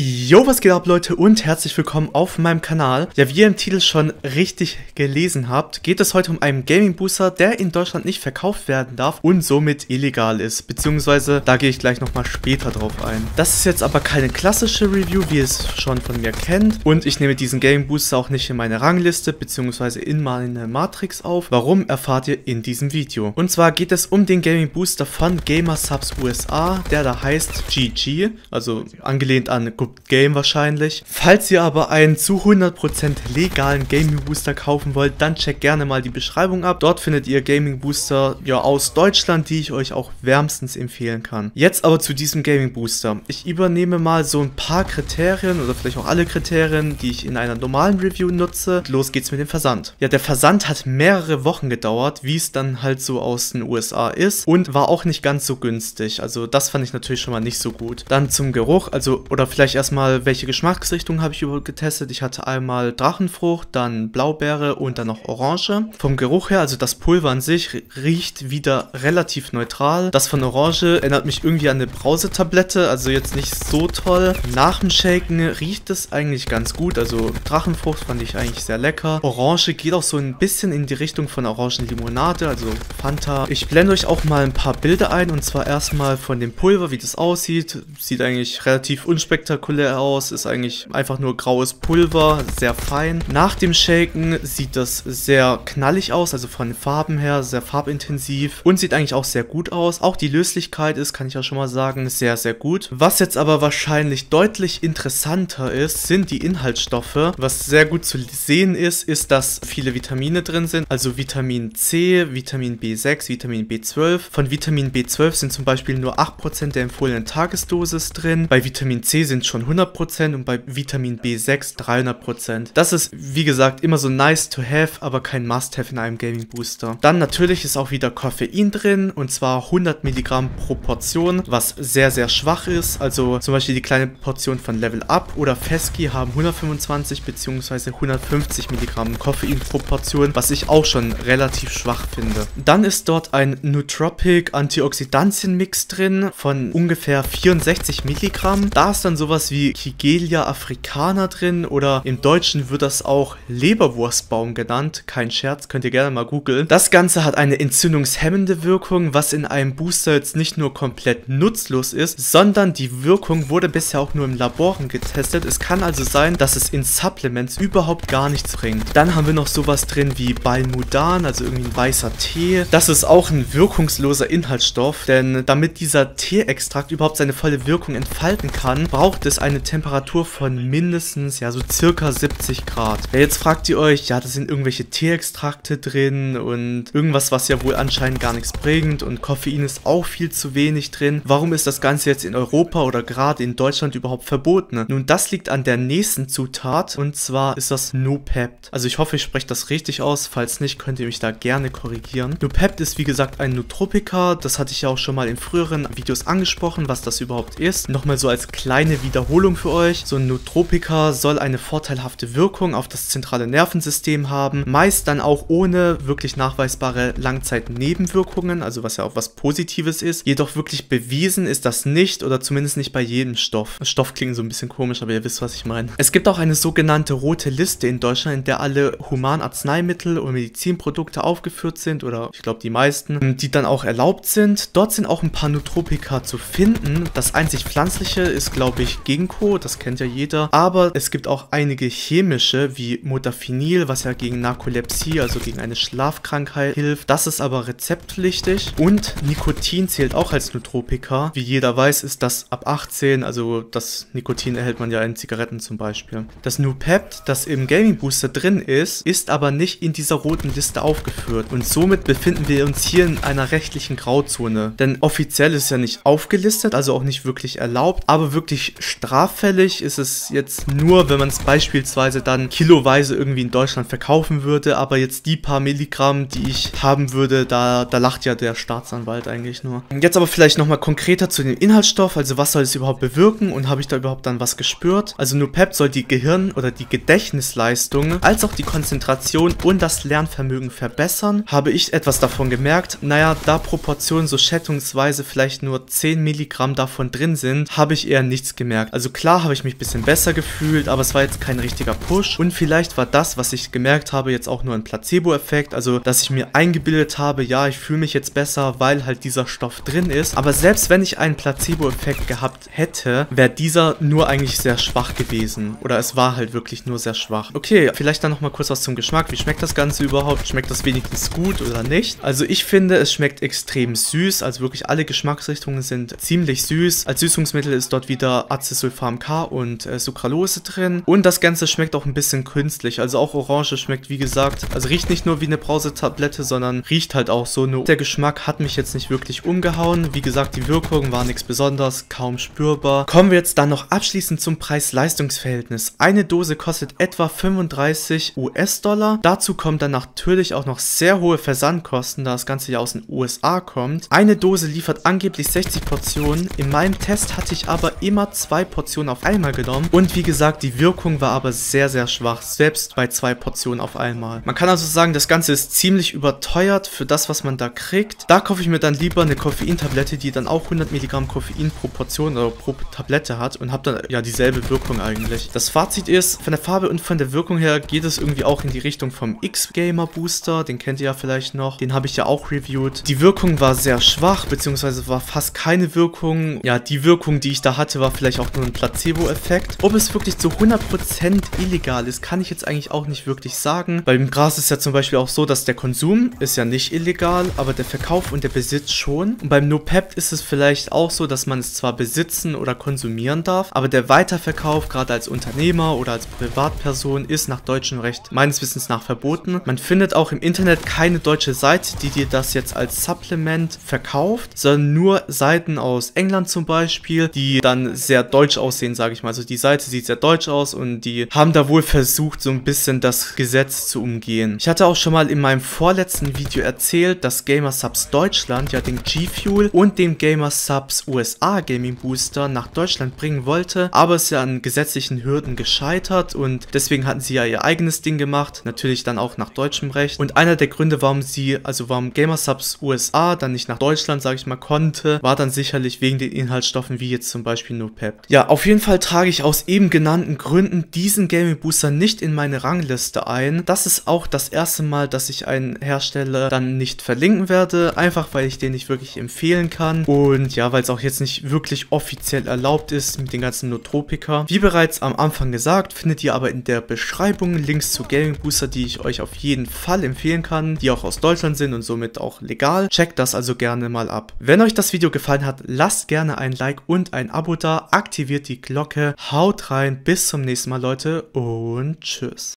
Yo, was geht ab Leute und herzlich willkommen auf meinem Kanal. Ja, wie ihr im Titel schon richtig gelesen habt, geht es heute um einen Gaming Booster, der in Deutschland nicht verkauft werden darf und somit illegal ist. Beziehungsweise, da gehe ich gleich nochmal später drauf ein. Das ist jetzt aber keine klassische Review, wie ihr es schon von mir kennt. Und ich nehme diesen Gaming Booster auch nicht in meine Rangliste, beziehungsweise in meine Matrix auf. Warum, erfahrt ihr in diesem Video. Und zwar geht es um den Gaming Booster von Gamersubs USA, der da heißt GG, also angelehnt an Good Game wahrscheinlich. Falls ihr aber einen zu 100% legalen Gaming Booster kaufen wollt, dann checkt gerne mal die Beschreibung ab. Dort findet ihr Gaming Booster ja aus Deutschland, die ich euch auch wärmstens empfehlen kann. Jetzt aber zu diesem Gaming Booster. Ich übernehme mal so ein paar Kriterien oder vielleicht auch alle Kriterien, die ich in einer normalen Review nutze. Los geht's mit dem Versand. Ja, der Versand hat mehrere Wochen gedauert, wie es dann halt so aus den USA ist und war auch nicht ganz so günstig. Also das fand ich natürlich schon mal nicht so gut. Dann zum Geruch, also oder vielleicht erstmal, welche Geschmacksrichtung habe ich getestet. Ich hatte einmal Drachenfrucht, dann Blaubeere und dann noch Orange. Vom Geruch her, also das Pulver an sich riecht wieder relativ neutral. Das von Orange erinnert mich irgendwie an eine Brausetablette, also jetzt nicht so toll. Nach dem Shaken riecht es eigentlich ganz gut, also Drachenfrucht fand ich eigentlich sehr lecker. Orange geht auch so ein bisschen in die Richtung von Orangenlimonade, also Fanta. Ich blende euch auch mal ein paar Bilder ein und zwar erstmal von dem Pulver, wie das aussieht. Sieht eigentlich relativ unspektakulär aus, ist eigentlich einfach nur graues Pulver, sehr fein. Nach dem Shaken sieht das sehr knallig aus, also von Farben her sehr farbintensiv und sieht eigentlich auch sehr gut aus. Auch die Löslichkeit ist, kann ich ja schon mal sagen, sehr, sehr gut. Was jetzt aber wahrscheinlich deutlich interessanter ist, sind die Inhaltsstoffe. Was sehr gut zu sehen ist, ist, dass viele Vitamine drin sind, also Vitamin C, Vitamin B6, Vitamin B12. Von Vitamin B12 sind zum Beispiel nur 8% der empfohlenen Tagesdosis drin. Bei Vitamin C sind schon 100% und bei Vitamin B6 300%. Das ist, wie gesagt, immer so nice to have, aber kein Must-have in einem Gaming Booster. Dann natürlich ist auch wieder Koffein drin und zwar 100 Milligramm pro Portion, was sehr, sehr schwach ist. Also zum Beispiel die kleine Portion von Level Up oder Fesky haben 125 bzw. 150 Milligramm Koffein pro Portion, was ich auch schon relativ schwach finde. Dann ist dort ein Nootropic Antioxidantien-Mix drin von ungefähr 64 Milligramm. Da ist dann sowas wie Kigelia africana drin oder im Deutschen wird das auch Leberwurstbaum genannt. Kein Scherz, könnt ihr gerne mal googeln. Das Ganze hat eine entzündungshemmende Wirkung, was in einem Booster jetzt nicht nur komplett nutzlos ist, sondern die Wirkung wurde bisher auch nur im Laboren getestet. Es kann also sein, dass es in Supplements überhaupt gar nichts bringt. Dann haben wir noch sowas drin wie Balmudan, also irgendwie ein weißer Tee. Das ist auch ein wirkungsloser Inhaltsstoff, denn damit dieser Teeextrakt überhaupt seine volle Wirkung entfalten kann, braucht es eine Temperatur von mindestens, ja, so circa 70 Grad. Ja, jetzt fragt ihr euch, ja, da sind irgendwelche Teeextrakte drin und irgendwas, was ja wohl anscheinend gar nichts bringt und Koffein ist auch viel zu wenig drin. Warum ist das Ganze jetzt in Europa oder gerade in Deutschland überhaupt verboten? Nun, das liegt an der nächsten Zutat und zwar ist das Nupept. Also ich hoffe, ich spreche das richtig aus. Falls nicht, könnt ihr mich da gerne korrigieren. Nupept ist wie gesagt ein Nootropika. Das hatte ich ja auch schon mal in früheren Videos angesprochen, was das überhaupt ist. Nochmal so als kleine Wiederholung für euch. So ein Nootropika soll eine vorteilhafte Wirkung auf das zentrale Nervensystem haben. Meist dann auch ohne wirklich nachweisbare Langzeitnebenwirkungen, also was ja auch was Positives ist. Jedoch wirklich bewiesen ist das nicht oder zumindest nicht bei jedem Stoff. Stoff klingt so ein bisschen komisch, aber ihr wisst, was ich meine. Es gibt auch eine sogenannte rote Liste in Deutschland, in der alle Humanarzneimittel und Medizinprodukte aufgeführt sind oder ich glaube die meisten, die dann auch erlaubt sind. Dort sind auch ein paar Nootropika zu finden. Das einzig pflanzliche ist glaube ich Ginkgo, das kennt ja jeder, aber es gibt auch einige chemische wie Modafinil, was ja gegen Narkolepsie, also gegen eine Schlafkrankheit hilft. Das ist aber rezeptpflichtig und Nikotin zählt auch als Nootropika. Wie jeder weiß, ist das ab 18, also das Nikotin erhält man ja in Zigaretten zum Beispiel. Das Nupept, das im Gaming Booster drin ist, ist aber nicht in dieser roten Liste aufgeführt und somit befinden wir uns hier in einer rechtlichen Grauzone. Denn offiziell ist ja nicht aufgelistet, also auch nicht wirklich erlaubt, aber wirklich straffällig ist es jetzt nur, wenn man es beispielsweise dann kiloweise irgendwie in Deutschland verkaufen würde, aber jetzt die paar Milligramm, die ich haben würde, da, da lacht ja der Staatsanwalt eigentlich nur. Jetzt aber vielleicht nochmal konkreter zu dem Inhaltsstoff, also was soll es überhaupt bewirken und habe ich da überhaupt dann was gespürt? Also Nupep soll die Gehirn- oder die Gedächtnisleistung als auch die Konzentration und das Lernvermögen verbessern. Habe ich etwas davon gemerkt? Naja, da Proportionen so schätzungsweise vielleicht nur 10 Milligramm davon drin sind, habe ich eher nichts gemerkt. Also klar habe ich mich ein bisschen besser gefühlt, aber es war jetzt kein richtiger Push. Und vielleicht war das, was ich gemerkt habe, jetzt auch nur ein Placebo-Effekt. Also, dass ich mir eingebildet habe, ja, ich fühle mich jetzt besser, weil halt dieser Stoff drin ist. Aber selbst wenn ich einen Placebo-Effekt gehabt hätte, wäre dieser nur eigentlich sehr schwach gewesen. Oder es war halt wirklich nur sehr schwach. Okay, vielleicht dann nochmal kurz was zum Geschmack. Wie schmeckt das Ganze überhaupt? Schmeckt das wenigstens gut oder nicht? Also ich finde, es schmeckt extrem süß. Also wirklich alle Geschmacksrichtungen sind ziemlich süß. Als Süßungsmittel ist dort wieder Acesulfam K und äh, Sucralose drin. Und das Ganze schmeckt auch ein bisschen künstlich. Also auch Orange schmeckt, wie gesagt, also riecht nicht nur wie eine Brausetablette, sondern riecht halt auch so. Nur der Geschmack hat mich jetzt nicht wirklich umgehauen. Wie gesagt, die Wirkung war nichts Besonderes, kaum spürbar. Kommen wir jetzt dann noch abschließend zum Preis-Leistungs-Verhältnis. Eine Dose kostet etwa 35 US-Dollar. Dazu kommen dann natürlich auch noch sehr hohe Versandkosten, da das Ganze ja aus den USA kommt. Eine Dose liefert angeblich 60 Portionen. In meinem Test hatte ich aber immer zwei Portionen auf einmal genommen. Und wie gesagt, die Wirkung war aber sehr, sehr schwach, selbst bei zwei Portionen auf einmal. Man kann also sagen, das Ganze ist ziemlich überteuert für das, was man da kriegt. Da kaufe ich mir dann lieber eine Koffeintablette, die dann auch 100 Milligramm Koffein pro Portion oder pro Tablette hat und habe dann ja dieselbe Wirkung eigentlich. Das Fazit ist, von der Farbe und von der Wirkung her geht es irgendwie auch in die Richtung vom X-Gamer Booster, den kennt ihr ja vielleicht noch. Den habe ich ja auch reviewed. Die Wirkung war sehr schwach, beziehungsweise war fast keine Wirkung. Ja, die Wirkung, die ich da hatte, war vielleicht auch nur ein Placebo-Effekt. Ob es wirklich zu 100% illegal ist, kann ich jetzt eigentlich auch nicht wirklich sagen. Beim Gras ist ja zum Beispiel auch so, dass der Konsum ist ja nicht illegal, aber der Verkauf und der Besitz schon. Und beim NoPep ist es vielleicht auch so, dass man es zwar besitzen oder konsumieren darf, aber der Weiterverkauf, gerade als Unternehmer oder als Privatperson, ist nach deutschem Recht meines Wissens nach verboten. Man findet auch im Internet keine deutsche Seite, die dir das jetzt als Supplement verkauft, sondern nur Seiten aus England zum Beispiel, die dann sehr deutsch aussehen, sage ich mal. Also die Seite sieht sehr deutsch aus und die haben da wohl versucht, so ein bisschen das Gesetz zu umgehen. Ich hatte auch schon mal in meinem vorletzten Video erzählt, dass Gamersubs Deutschland ja den G-Fuel und den Gamersubs USA Gaming Booster nach Deutschland bringen wollte, aber es ist ja an gesetzlichen Hürden gescheitert und deswegen hatten sie ja ihr eigenes Ding gemacht, natürlich dann auch nach deutschem Recht. Und einer der Gründe, warum sie, also warum Gamersubs USA dann nicht nach Deutschland, sage ich mal, konnte, war dann sicherlich wegen den Inhaltsstoffen wie jetzt zum Beispiel NoPep. Ja, auf jeden Fall trage ich aus eben genannten Gründen diesen Gaming Booster nicht in meine Rangliste ein. Das ist auch das erste Mal, dass ich einen Hersteller dann nicht verlinken werde, einfach weil ich den nicht wirklich empfehlen kann und ja, weil es auch jetzt nicht wirklich offiziell erlaubt ist mit den ganzen Notropika. Wie bereits am Anfang gesagt, findet ihr aber in der Beschreibung Links zu Gaming Booster, die ich euch auf jeden Fall empfehlen kann, die auch aus Deutschland sind und somit auch legal. Checkt das also gerne mal ab. Wenn euch das Video gefallen hat, lasst gerne ein Like und ein Abo da, aktiviert die Glocke, haut rein, bis zum nächsten Mal Leute. Und tschüss.